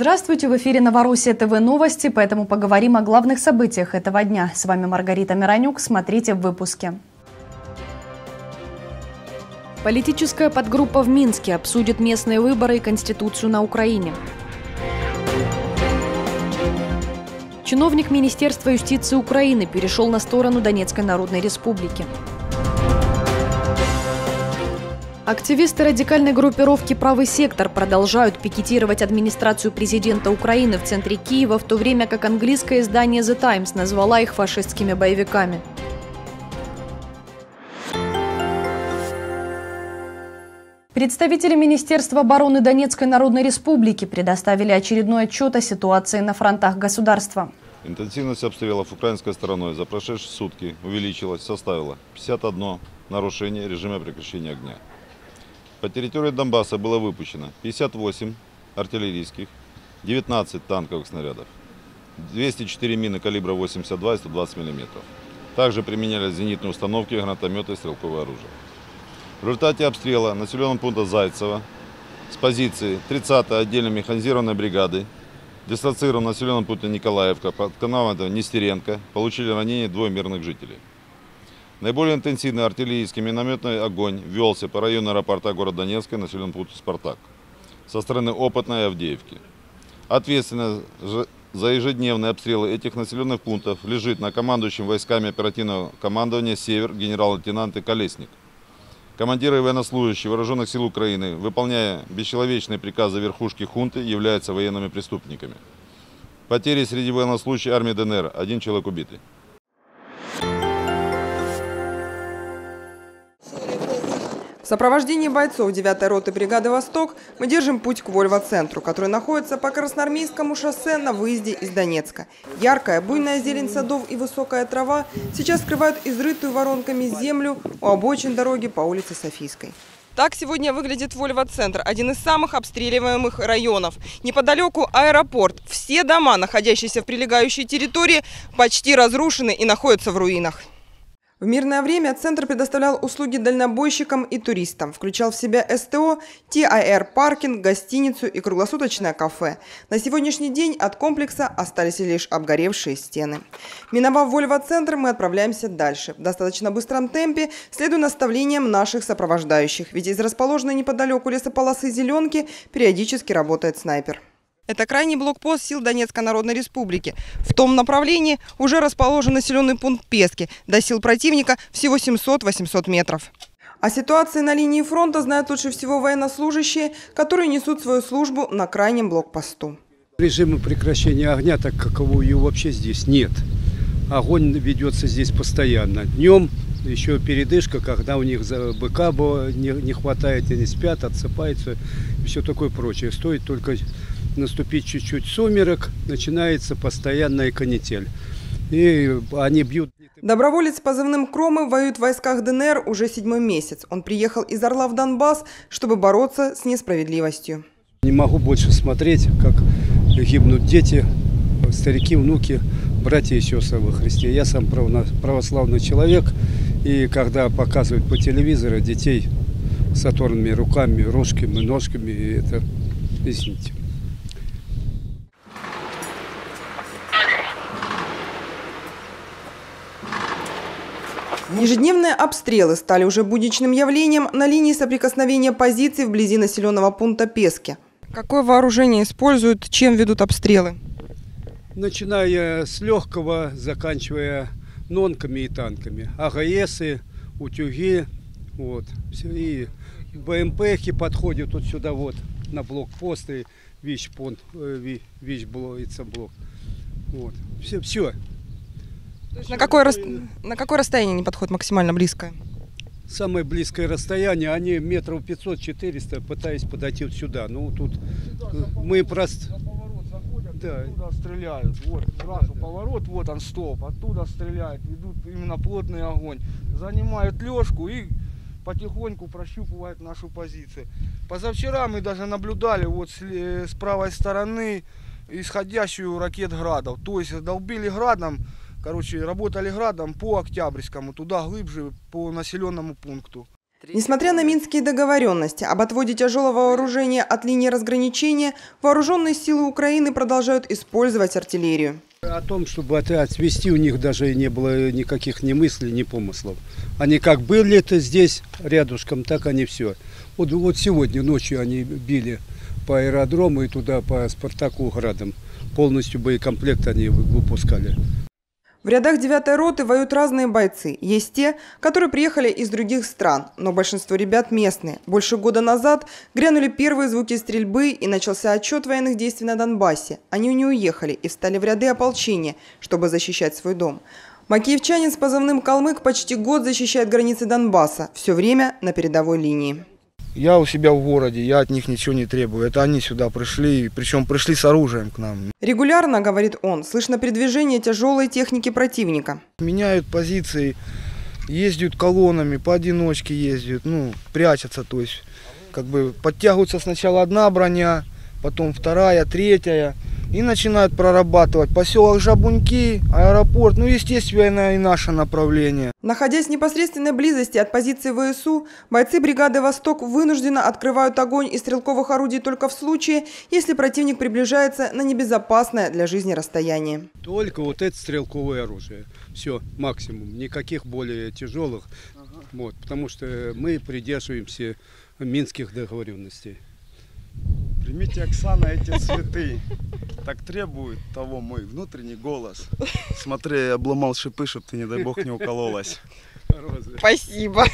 Здравствуйте, в эфире Новороссия ТВ новости, поэтому поговорим о главных событиях этого дня. С вами Маргарита Миронюк, смотрите в выпуске. Политическая подгруппа в Минске обсудит местные выборы и Конституцию на Украине. Чиновник Министерства юстиции Украины перешел на сторону Донецкой Народной Республики. Активисты радикальной группировки «Правый сектор» продолжают пикетировать администрацию президента Украины в центре Киева, в то время как английское издание «The Times» назвала их фашистскими боевиками. Представители Министерства обороны Донецкой Народной Республики предоставили очередной отчет о ситуации на фронтах государства. Интенсивность обстрелов украинской стороной за прошедшие сутки увеличилась, составила 51 нарушение режима прекращения огня. По территории Донбасса было выпущено 58 артиллерийских, 19 танковых снарядов, 204 мины калибра 82 и 120 мм. Также применялись зенитные установки, гранатометы и стрелковое оружие. В результате обстрела населенного пункта Зайцево с позиции 30-й отдельной механизированной бригады дислоцирован в населенном пункте Николаевка под командой Нестеренко получили ранения двое мирных жителей. Наиболее интенсивный артиллерийский минометный огонь велся по району аэропорта города Донецка и населенному пункту Спартак со стороны опытной Авдеевки. Ответственность за ежедневные обстрелы этих населенных пунктов лежит на командующем войсками оперативного командования «Север» генерал-лейтенант Колесник. Командиры военнослужащие вооруженных сил Украины, выполняя бесчеловечные приказы верхушки хунты, являются военными преступниками. Потери среди военнослужащих армии ДНР. Один человек убитый. В сопровождении бойцов 9-й роты бригады «Восток» мы держим путь к Вольво-центру, который находится по Красноармейскому шоссе на выезде из Донецка. Яркая, буйная зелень садов и высокая трава сейчас скрывают изрытую воронками землю у обочин дороги по улице Софийской. Так сегодня выглядит Вольво-центр, один из самых обстреливаемых районов. Неподалеку аэропорт. Все дома, находящиеся в прилегающей территории, почти разрушены и находятся в руинах. В мирное время центр предоставлял услуги дальнобойщикам и туристам. Включал в себя СТО, ТИР, паркинг, гостиницу и круглосуточное кафе. На сегодняшний день от комплекса остались лишь обгоревшие стены. Миновав Вольво-центр, мы отправляемся дальше. В достаточно быстром темпе, следуя наставлениям наших сопровождающих. Ведь из расположенной неподалеку лесополосы «Зеленки» периодически работает снайпер. Это крайний блокпост сил Донецкой Народной Республики. В том направлении уже расположен населенный пункт Пески. До сил противника всего 700-800 метров. О ситуации на линии фронта знают лучше всего военнослужащие, которые несут свою службу на крайнем блокпосту. Режима прекращения огня, так какого ее вообще здесь нет. Огонь ведется здесь постоянно. Днем еще передышка, когда у них БК не, не хватает, они спят, отсыпаются и все такое прочее. Стоит только наступить чуть-чуть сумерок, начинается постоянная канитель. И они бьют. Доброволец с позывным «Кромы» воюет в войсках ДНР уже седьмой месяц. Он приехал из Орла в Донбасс, чтобы бороться с несправедливостью. Не могу больше смотреть, как гибнут дети, старики, внуки, братья и сестры во Христе. Я сам православный человек, и когда показывают по телевизору детей с оторванными руками, рожками, ножками, это, извините. Ежедневные обстрелы стали уже будничным явлением на линии соприкосновения позиций вблизи населенного пункта Пески. Какое вооружение используют, чем ведут обстрелы? Начиная с легкого, заканчивая нонками и танками. АГСы, утюги, вот. И БМПхи подходят вот сюда вот на блокпост и вещь-блок. Э, вещь блок. Вот. Все, все. На какое, рас... на какое расстояние они подходят максимально близко? Самое близкое расстояние, они метров 500-400 пытаясь подойти вот сюда. Ну, тут э, мы просто... Да. Оттуда стреляют. Вот сразу да, поворот, вот он стоп. Оттуда стреляют, ведут именно плотный огонь. Занимают лёжку и потихоньку прощупывают нашу позицию. Позавчера мы даже наблюдали вот с, с правой стороны исходящую ракет градов. То есть долбили градом Короче, работали градом по Октябрьскому, туда глубже, по населенному пункту. Несмотря на минские договоренности об отводе тяжелого вооружения от линии разграничения, вооруженные силы Украины продолжают использовать артиллерию. О том, чтобы от- отвести у них даже не было никаких ни мыслей, ни помыслов. Они как были это здесь рядышком, так они все. Вот, вот сегодня ночью они били по аэродрому и туда по Спартаку градом. Полностью боекомплект они вы- выпускали. В рядах 9 роты воюют разные бойцы. Есть те, которые приехали из других стран, но большинство ребят местные. Больше года назад грянули первые звуки стрельбы и начался отчет военных действий на Донбассе. Они не уехали и встали в ряды ополчения, чтобы защищать свой дом. Макиевчанин с позывным «Калмык» почти год защищает границы Донбасса, все время на передовой линии. Я у себя в городе, я от них ничего не требую. Это они сюда пришли, причем пришли с оружием к нам. Регулярно, говорит он, слышно передвижение тяжелой техники противника. Меняют позиции, ездят колоннами, поодиночке ездят, ну, прячутся, то есть, как бы подтягивается сначала одна броня, потом вторая, третья, и начинают прорабатывать поселок Жабуньки, аэропорт, ну, естественно, и наше направление. Находясь в непосредственной близости от позиции ВСУ, бойцы бригады «Восток» вынужденно открывают огонь из стрелковых орудий только в случае, если противник приближается на небезопасное для жизни расстояние. Только вот это стрелковое оружие. Все, максимум. Никаких более тяжелых. Вот, потому что мы придерживаемся минских договоренностей. Примите, Оксана, эти цветы. Так требует того мой внутренний голос. Смотри, я обломал шипы, чтобы ты, не дай бог, не укололась. Спасибо.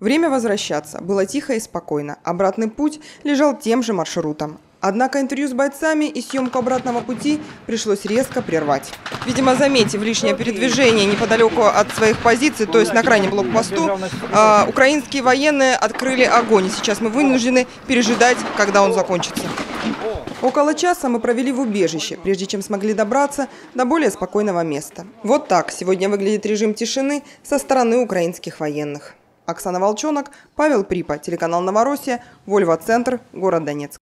Время возвращаться было тихо и спокойно. Обратный путь лежал тем же маршрутом. Однако интервью с бойцами и съемку обратного пути пришлось резко прервать. Видимо, заметив лишнее передвижение неподалеку от своих позиций, то есть на крайнем блокпосту, а, украинские военные открыли огонь. И сейчас мы вынуждены пережидать, когда он закончится. Около часа мы провели в убежище, прежде чем смогли добраться до более спокойного места. Вот так сегодня выглядит режим тишины со стороны украинских военных. Оксана Волчонок, Павел Припа, телеканал «Новороссия», Вольво-центр, город Донецк.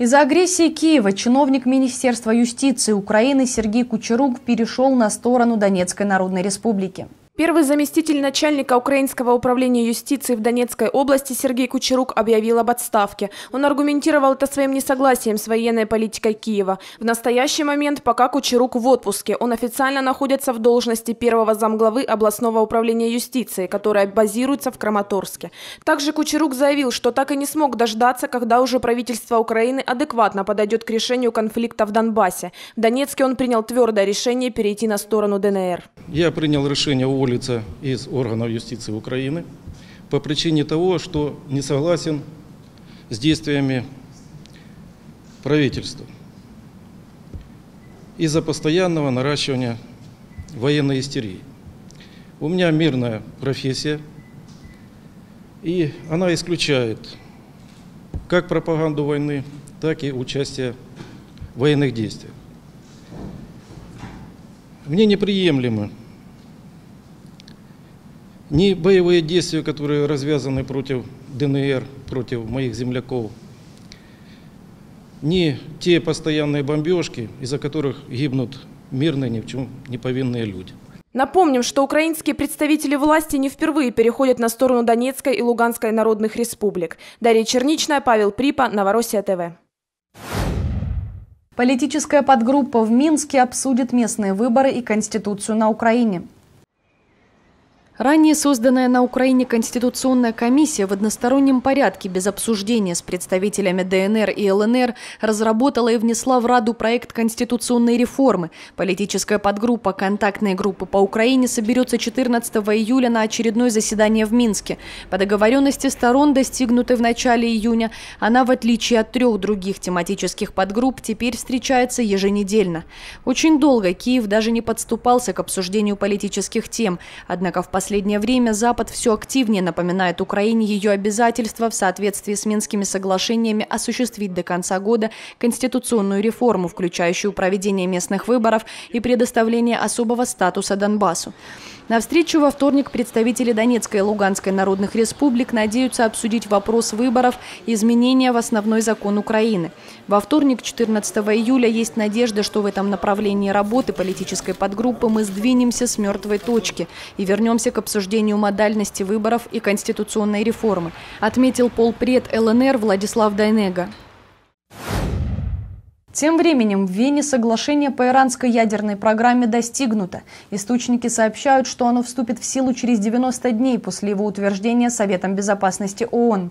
Из-за агрессии Киева чиновник Министерства юстиции Украины Сергей Кучерук перешел на сторону Донецкой Народной Республики. Первый заместитель начальника Украинского управления юстиции в Донецкой области Сергей Кучерук объявил об отставке. Он аргументировал это своим несогласием с военной политикой Киева. В настоящий момент пока Кучерук в отпуске. Он официально находится в должности первого замглавы областного управления юстиции, которая базируется в Краматорске. Также Кучерук заявил, что так и не смог дождаться, когда уже правительство Украины адекватно подойдет к решению конфликта в Донбассе. В Донецке он принял твердое решение перейти на сторону ДНР. Я принял решение уволиться из органов юстиции Украины по причине того, что не согласен с действиями правительства из-за постоянного наращивания военной истерии. У меня мирная профессия, и она исключает как пропаганду войны, так и участие в военных действиях. Мне неприемлемы ни боевые действия, которые развязаны против ДНР, против моих земляков, ни те постоянные бомбежки, из-за которых гибнут мирные, ни в чем не повинные люди. Напомним, что украинские представители власти не впервые переходят на сторону Донецкой и Луганской народных республик. Дарья Черничная, Павел Припа, Новороссия ТВ. Политическая подгруппа в Минске обсудит местные выборы и Конституцию на Украине. Ранее созданная на Украине Конституционная комиссия в одностороннем порядке без обсуждения с представителями ДНР и ЛНР разработала и внесла в Раду проект конституционной реформы. Политическая подгруппа «Контактные группы по Украине» соберется 14 июля на очередное заседание в Минске. По договоренности сторон, достигнутой в начале июня, она, в отличие от трех других тематических подгрупп, теперь встречается еженедельно. Очень долго Киев даже не подступался к обсуждению политических тем, однако в последнее последнее время Запад все активнее напоминает Украине ее обязательства в соответствии с Минскими соглашениями осуществить до конца года конституционную реформу, включающую проведение местных выборов и предоставление особого статуса Донбассу. На встречу во вторник представители Донецкой и Луганской народных республик надеются обсудить вопрос выборов и изменения в основной закон Украины. Во вторник, 14 июля, есть надежда, что в этом направлении работы политической подгруппы мы сдвинемся с мертвой точки и вернемся к обсуждению модальности выборов и конституционной реформы, отметил полпред ЛНР Владислав Дайнега. Тем временем в Вене соглашение по иранской ядерной программе достигнуто. Источники сообщают, что оно вступит в силу через 90 дней после его утверждения Советом Безопасности ООН.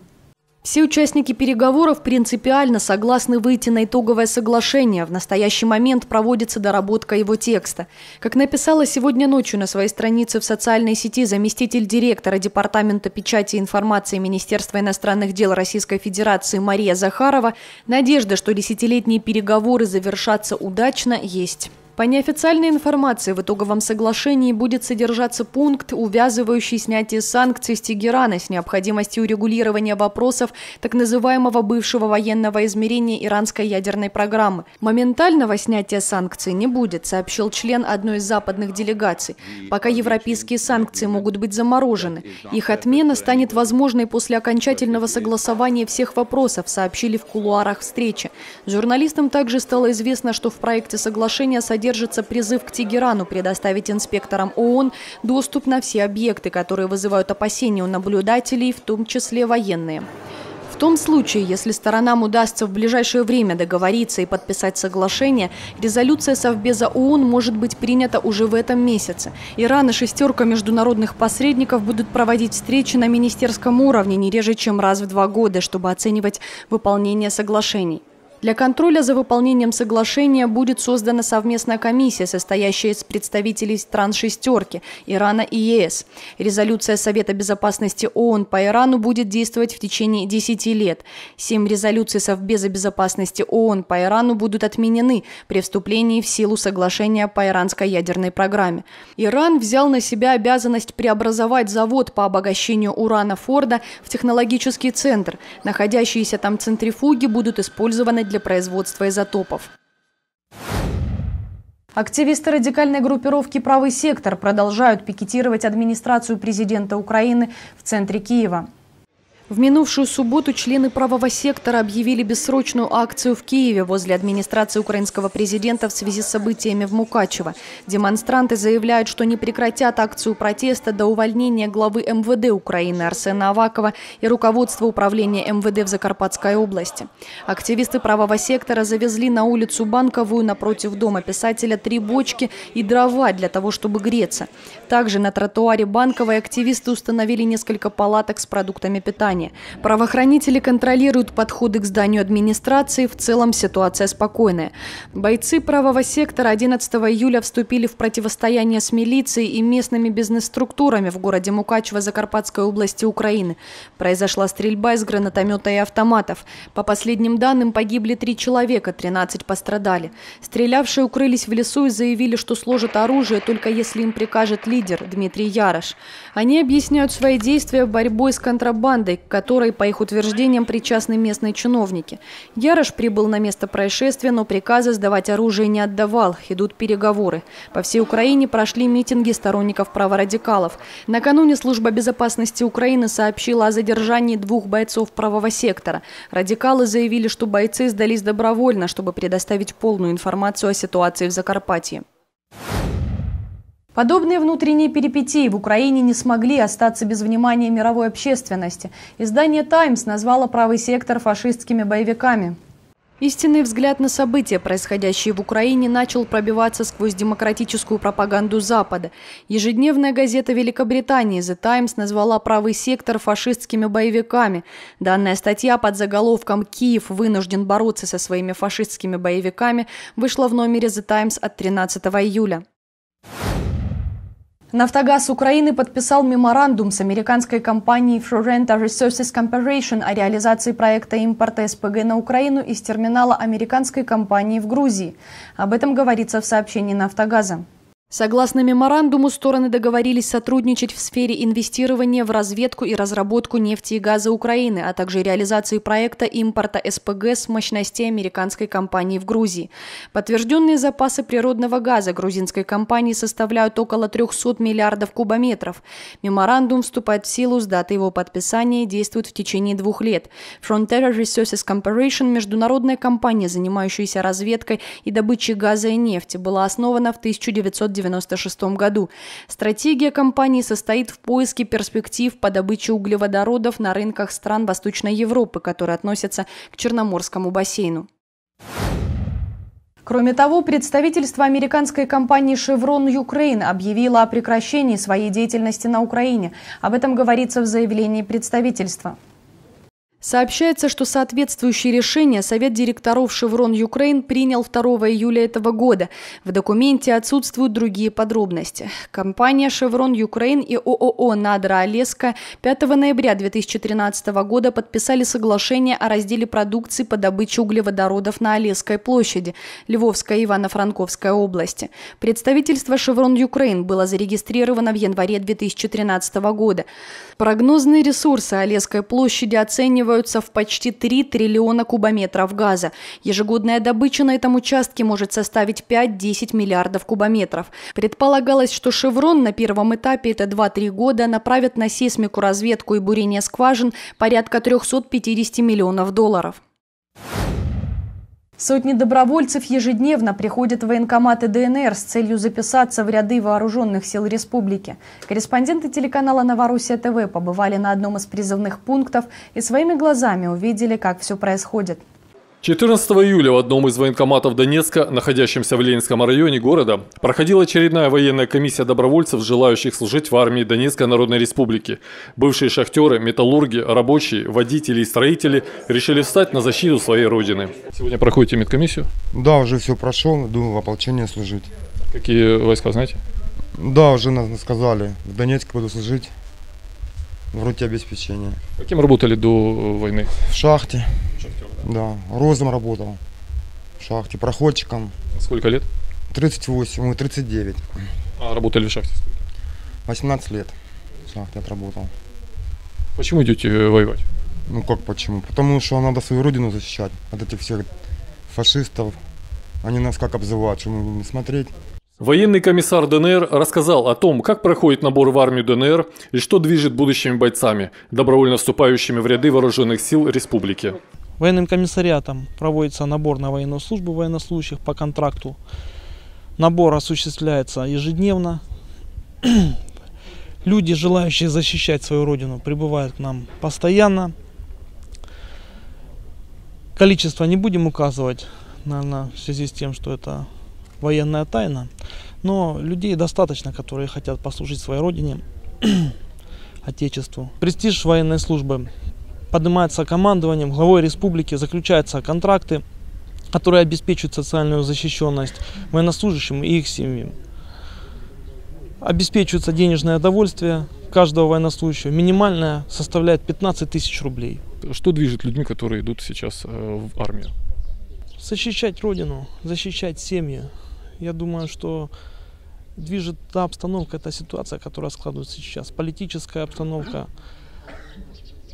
Все участники переговоров принципиально согласны выйти на итоговое соглашение. В настоящий момент проводится доработка его текста. Как написала сегодня ночью на своей странице в социальной сети заместитель директора Департамента печати и информации Министерства иностранных дел Российской Федерации Мария Захарова, надежда, что десятилетние переговоры завершатся удачно, есть. По неофициальной информации, в итоговом соглашении будет содержаться пункт, увязывающий снятие санкций с Тегерана с необходимостью урегулирования вопросов так называемого бывшего военного измерения иранской ядерной программы. Моментального снятия санкций не будет, сообщил член одной из западных делегаций. Пока европейские санкции могут быть заморожены. Их отмена станет возможной после окончательного согласования всех вопросов, сообщили в кулуарах встречи. Журналистам также стало известно, что в проекте соглашения содержится содержится призыв к Тегерану предоставить инспекторам ООН доступ на все объекты, которые вызывают опасения у наблюдателей, в том числе военные. В том случае, если сторонам удастся в ближайшее время договориться и подписать соглашение, резолюция Совбеза ООН может быть принята уже в этом месяце. Иран и шестерка международных посредников будут проводить встречи на министерском уровне не реже, чем раз в два года, чтобы оценивать выполнение соглашений. Для контроля за выполнением соглашения будет создана совместная комиссия, состоящая из представителей стран «шестерки» – Ирана и ЕС. Резолюция Совета безопасности ООН по Ирану будет действовать в течение 10 лет. Семь резолюций Совбеза безопасности ООН по Ирану будут отменены при вступлении в силу соглашения по иранской ядерной программе. Иран взял на себя обязанность преобразовать завод по обогащению урана Форда в технологический центр. Находящиеся там центрифуги будут использованы для производства изотопов. Активисты радикальной группировки «Правый сектор» продолжают пикетировать администрацию президента Украины в центре Киева. В минувшую субботу члены правого сектора объявили бессрочную акцию в Киеве возле администрации украинского президента в связи с событиями в Мукачево. Демонстранты заявляют, что не прекратят акцию протеста до увольнения главы МВД Украины Арсена Авакова и руководства управления МВД в Закарпатской области. Активисты правого сектора завезли на улицу Банковую напротив дома писателя три бочки и дрова для того, чтобы греться. Также на тротуаре Банковой активисты установили несколько палаток с продуктами питания здания. Правоохранители контролируют подходы к зданию администрации. В целом ситуация спокойная. Бойцы правого сектора 11 июля вступили в противостояние с милицией и местными бизнес-структурами в городе Мукачево Закарпатской области Украины. Произошла стрельба из гранатомета и автоматов. По последним данным погибли три человека, 13 пострадали. Стрелявшие укрылись в лесу и заявили, что сложат оружие только если им прикажет лидер Дмитрий Ярош. Они объясняют свои действия борьбой с контрабандой, которой, по их утверждениям, причастны местные чиновники. Ярош прибыл на место происшествия, но приказы сдавать оружие не отдавал. Идут переговоры. По всей Украине прошли митинги сторонников праворадикалов. Накануне служба безопасности Украины сообщила о задержании двух бойцов правого сектора. Радикалы заявили, что бойцы сдались добровольно, чтобы предоставить полную информацию о ситуации в Закарпатье. Подобные внутренние перипетии в Украине не смогли остаться без внимания мировой общественности. Издание «Таймс» назвало правый сектор фашистскими боевиками. Истинный взгляд на события, происходящие в Украине, начал пробиваться сквозь демократическую пропаганду Запада. Ежедневная газета Великобритании «The Times» назвала правый сектор фашистскими боевиками. Данная статья под заголовком «Киев вынужден бороться со своими фашистскими боевиками» вышла в номере «The Times» от 13 июля. Нафтогаз Украины подписал меморандум с американской компанией Florenta Resources Corporation о реализации проекта импорта СПГ на Украину из терминала американской компании в Грузии. Об этом говорится в сообщении Нафтогаза. Согласно меморандуму, стороны договорились сотрудничать в сфере инвестирования в разведку и разработку нефти и газа Украины, а также реализации проекта импорта СПГ с мощностей американской компании в Грузии. Подтвержденные запасы природного газа грузинской компании составляют около 300 миллиардов кубометров. Меморандум вступает в силу с даты его подписания и действует в течение двух лет. Frontier Resources Corporation, международная компания, занимающаяся разведкой и добычей газа и нефти, была основана в 1990 1996 году. Стратегия компании состоит в поиске перспектив по добыче углеводородов на рынках стран Восточной Европы, которые относятся к Черноморскому бассейну. Кроме того, представительство американской компании Chevron Ukraine объявило о прекращении своей деятельности на Украине. Об этом говорится в заявлении представительства. Сообщается, что соответствующее решение Совет директоров «Шеврон Юкрейн» принял 2 июля этого года. В документе отсутствуют другие подробности. Компания «Шеврон Юкрейн» и ООО «Надра Олеска» 5 ноября 2013 года подписали соглашение о разделе продукции по добыче углеводородов на Олесской площади, Львовской и Ивано-Франковской области. Представительство «Шеврон Юкрейн» было зарегистрировано в январе 2013 года. Прогнозные ресурсы Олесской площади оценивают оцениваются в почти 3 триллиона кубометров газа. Ежегодная добыча на этом участке может составить 5-10 миллиардов кубометров. Предполагалось, что «Шеврон» на первом этапе, это 2-3 года, направит на сейсмику, разведку и бурение скважин порядка 350 миллионов долларов. Сотни добровольцев ежедневно приходят в военкоматы ДНР с целью записаться в ряды вооруженных сил республики. Корреспонденты телеканала «Новороссия ТВ» побывали на одном из призывных пунктов и своими глазами увидели, как все происходит. 14 июля в одном из военкоматов Донецка, находящемся в Ленинском районе города, проходила очередная военная комиссия добровольцев, желающих служить в армии Донецкой Народной Республики. Бывшие шахтеры, металлурги, рабочие, водители и строители решили встать на защиту своей родины. Сегодня проходите медкомиссию? Да, уже все прошел, иду в ополчение служить. Какие войска знаете? Да, уже нас сказали, в Донецке буду служить в роте обеспечения. Каким работали до войны? В шахте. Да, розом работал. В шахте, проходчиком. Сколько лет? 38, 39. А работали в шахте сколько? 18 лет в шахте отработал. Почему идете воевать? Ну как почему? Потому что надо свою родину защищать от этих всех фашистов. Они нас как обзывают, что мы будем смотреть. Военный комиссар ДНР рассказал о том, как проходит набор в армию ДНР и что движет будущими бойцами, добровольно вступающими в ряды вооруженных сил республики. Военным комиссариатом проводится набор на военную службу военнослужащих по контракту. Набор осуществляется ежедневно. Люди, желающие защищать свою родину, прибывают к нам постоянно. Количество не будем указывать, наверное, в связи с тем, что это военная тайна. Но людей достаточно, которые хотят послужить своей родине, Отечеству. Престиж военной службы поднимается командованием, главой республики, заключаются контракты, которые обеспечивают социальную защищенность военнослужащим и их семьям. Обеспечивается денежное довольствие каждого военнослужащего. Минимальное составляет 15 тысяч рублей. Что движет людьми, которые идут сейчас э, в армию? Защищать родину, защищать семьи. Я думаю, что движет та обстановка, та ситуация, которая складывается сейчас. Политическая обстановка,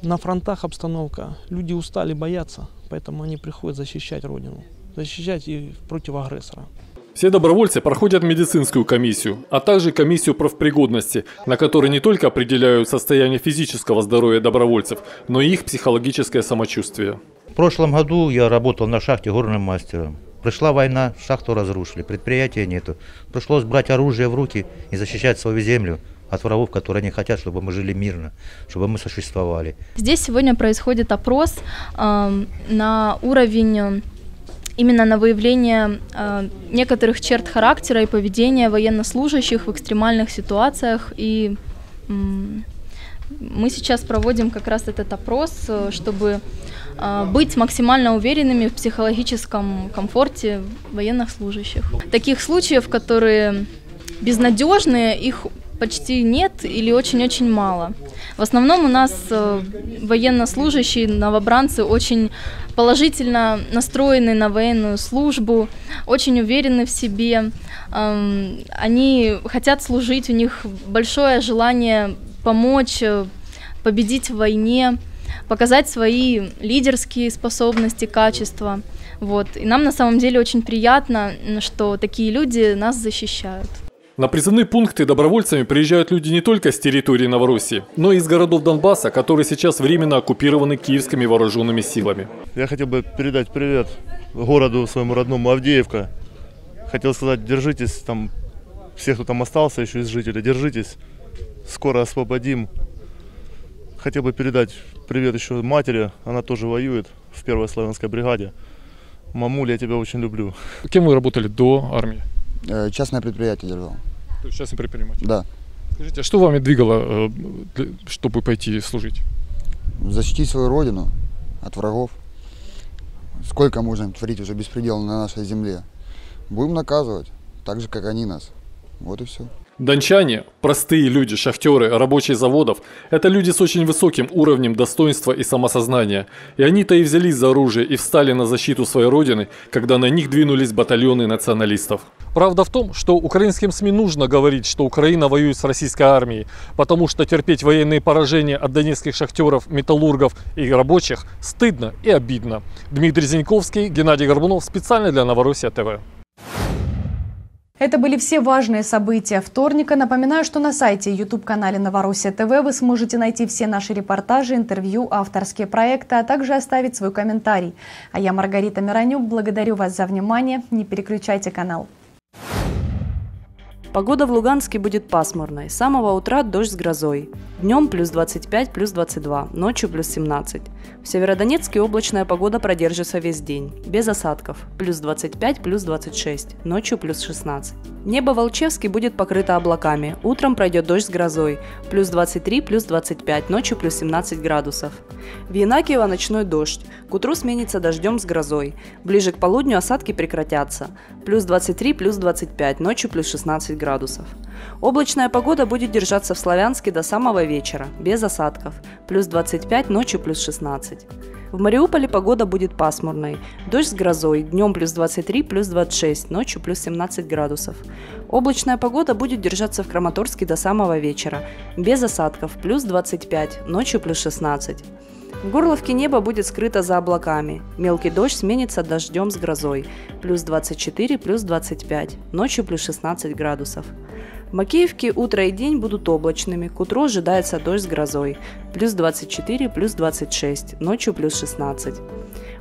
на фронтах обстановка, люди устали, боятся, поэтому они приходят защищать Родину, защищать и против агрессора. Все добровольцы проходят медицинскую комиссию, а также комиссию профпригодности, на которой не только определяют состояние физического здоровья добровольцев, но и их психологическое самочувствие. В прошлом году я работал на шахте горным мастером. Пришла война, шахту разрушили, предприятия нету. Пришлось брать оружие в руки и защищать свою землю от врагов, которые не хотят, чтобы мы жили мирно, чтобы мы существовали. Здесь сегодня происходит опрос э, на уровень именно на выявление э, некоторых черт характера и поведения военнослужащих в экстремальных ситуациях. И э, мы сейчас проводим как раз этот опрос, э, чтобы э, быть максимально уверенными в психологическом комфорте военных служащих. Таких случаев, которые безнадежные, их почти нет или очень-очень мало. В основном у нас э, военнослужащие, новобранцы очень положительно настроены на военную службу, очень уверены в себе, эм, они хотят служить, у них большое желание помочь, э, победить в войне, показать свои лидерские способности, качества. Вот. И нам на самом деле очень приятно, что такие люди нас защищают. На призывные пункты добровольцами приезжают люди не только с территории Новороссии, но и из городов Донбасса, которые сейчас временно оккупированы киевскими вооруженными силами. Я хотел бы передать привет городу своему родному Авдеевка. Хотел сказать, держитесь там, всех, кто там остался еще из жителей, держитесь. Скоро освободим. Хотел бы передать привет еще матери, она тоже воюет в первой славянской бригаде. Мамуля, я тебя очень люблю. Кем вы работали до армии? Э, частное предприятие держал. То есть частный предприниматель? Да. Скажите, а что вами двигало, э, чтобы пойти служить? Защитить свою родину от врагов. Сколько можно творить уже беспредел на нашей земле? Будем наказывать, так же, как они нас. Вот и все. Дончане, простые люди, шахтеры, рабочие заводов – это люди с очень высоким уровнем достоинства и самосознания. И они-то и взялись за оружие и встали на защиту своей родины, когда на них двинулись батальоны националистов. Правда в том, что украинским СМИ нужно говорить, что Украина воюет с российской армией, потому что терпеть военные поражения от донецких шахтеров, металлургов и рабочих стыдно и обидно. Дмитрий Зиньковский, Геннадий Горбунов специально для Новороссия ТВ. Это были все важные события вторника. Напоминаю, что на сайте YouTube-канале Новороссия ТВ вы сможете найти все наши репортажи, интервью, авторские проекты, а также оставить свой комментарий. А я, Маргарита Миронюк, благодарю вас за внимание. Не переключайте канал. Погода в Луганске будет пасмурной. С самого утра дождь с грозой. Днем плюс 25, плюс 22, ночью плюс 17. В Северодонецке облачная погода продержится весь день, без осадков. Плюс 25, плюс 26, ночью плюс 16. Небо в Волчевске будет покрыто облаками. Утром пройдет дождь с грозой. Плюс 23, плюс 25, ночью плюс 17 градусов. В Янакиево ночной дождь. К утру сменится дождем с грозой. Ближе к полудню осадки прекратятся. Плюс 23, плюс 25, ночью плюс 16 градусов. Облачная погода будет держаться в Славянске до самого вечера, без осадков. Плюс 25, ночью плюс 16. В Мариуполе погода будет пасмурной. Дождь с грозой, днем плюс 23, плюс 26, ночью плюс 17 градусов. Облачная погода будет держаться в Краматорске до самого вечера. Без осадков, плюс 25, ночью плюс 16. В Горловке небо будет скрыто за облаками. Мелкий дождь сменится дождем с грозой. Плюс 24, плюс 25, ночью плюс 16 градусов. В Макеевке утро и день будут облачными, к утру ожидается дождь с грозой, плюс 24, плюс 26, ночью плюс 16.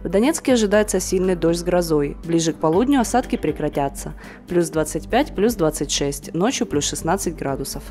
В Донецке ожидается сильный дождь с грозой, ближе к полудню осадки прекратятся, плюс 25, плюс 26, ночью плюс 16 градусов.